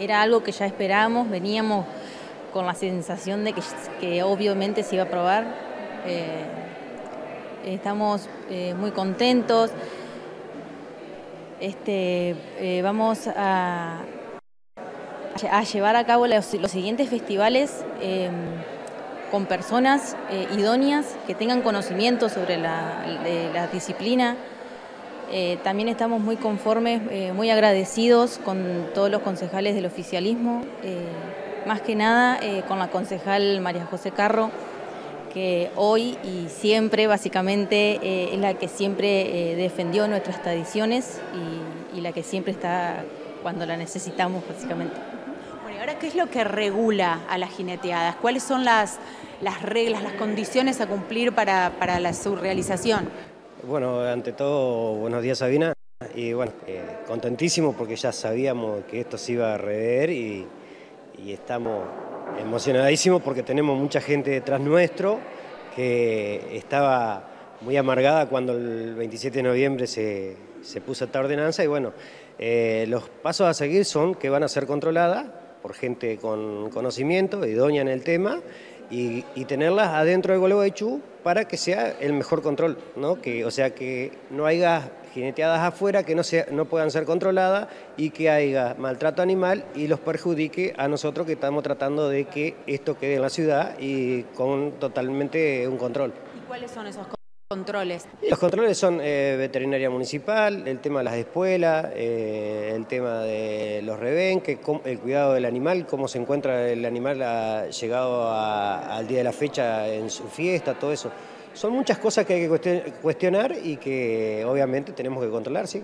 era algo que ya esperábamos, veníamos con la sensación de que, obviamente se iba a probar. Eh, estamos eh, muy contentos. Este, eh, vamos a, a, llevar a cabo los, siguientes festivales em, con personas idóneas que tengan conocimiento sobre la disciplina. También estamos muy conformes, muy agradecidos con todos los concejales del oficialismo más que nada eh, con la concejal María José Carro, que hoy y siempre básicamente eh, es la que siempre eh, defendió nuestras tradiciones y, la que siempre está cuando la necesitamos básicamente. Bueno, y ahora qué es lo que regula a las jineteadas? ¿Cuáles son las, las reglas, las condiciones a cumplir para, para su realización? Bueno, ante todo, buenos días Sabina. Y bueno, contentísimo porque ya sabíamos que esto se iba a rever y, estamos emocionadísimos porque tenemos mucha gente detrás nuestro que estaba muy amargada cuando el 27 de noviembre se, puso esta ordenanza y bueno, eh, los pasos a seguir son que van a ser controladas por gente con conocimiento, idónea en el tema, y, tenerlas adentro del Gualeguaychú para que sea el mejor control, ¿no? Que, o sea, que no haya jineteadas afuera que no, no puedan ser controladas y que haya maltrato animal y los perjudique a nosotros que estamos tratando de que esto quede en la ciudad y con totalmente un control. ¿Y cuáles son esos controles? Los controles son eh, veterinaria municipal, el tema de las espuelas, eh, el tema de los rebenques, el cuidado del animal, cómo se encuentra el animal llegado al día de la fecha en su fiesta, todo eso. Son muchas cosas que hay que cuestionar y que obviamente tenemos que controlar, sí.